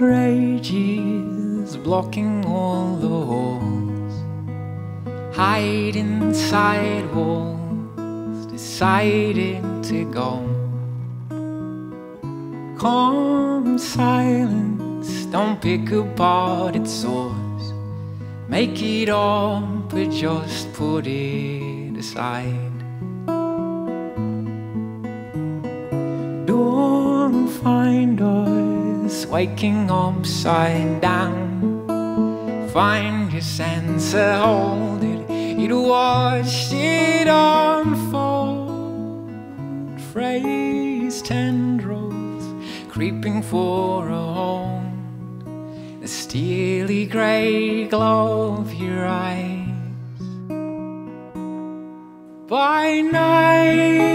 rages blocking all the halls. Hide inside walls, deciding to go. Calm silence, don't pick apart its source. Make it up, but just put it aside. Don't find waking upside down. Find your sense and hold it. It watched it unfold. Phrase tendrils creeping for a home. The steely grey glow of your eyes. By night,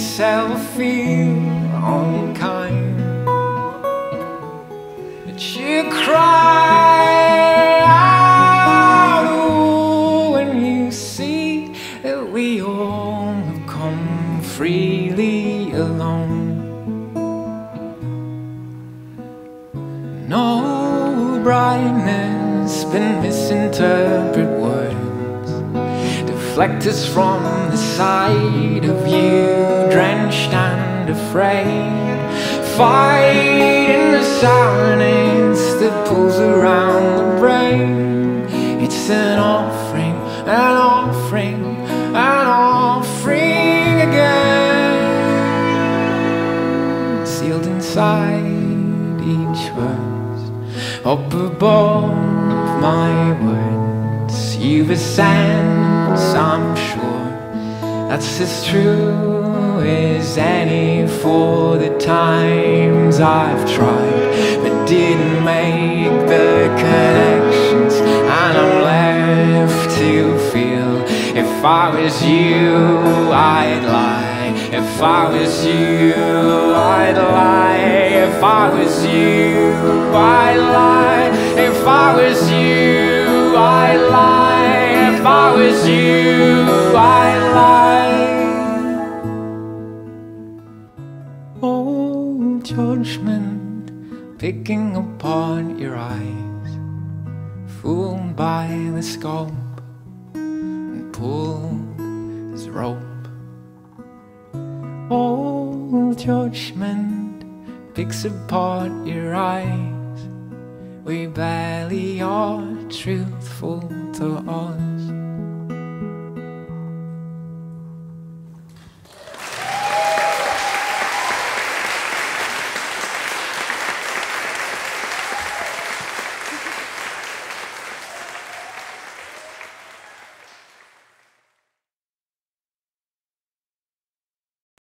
yourself feel unkind? That you cry out when you see that we all have come freely alone. No brightness, been misinterpreted words. Deflect us from the side of you, drenched and afraid. Fight in the silence that pulls around the brain. It's an offering, an offering, an offering again. Sealed inside each verse, up above my words. You've a sense, I'm sure, that's as true as any for the times I've tried, but didn't make the connections, and I'm left to feel. If I was you, I'd lie. If I was you, I'd lie. If I was you, I'd lie. If I was you. I was you, I'd lie. Oh, judgment picking apart your eyes, fooled by the scope and pulled as rope. Oh, judgment picks apart your eyes. We barely are truthful to us.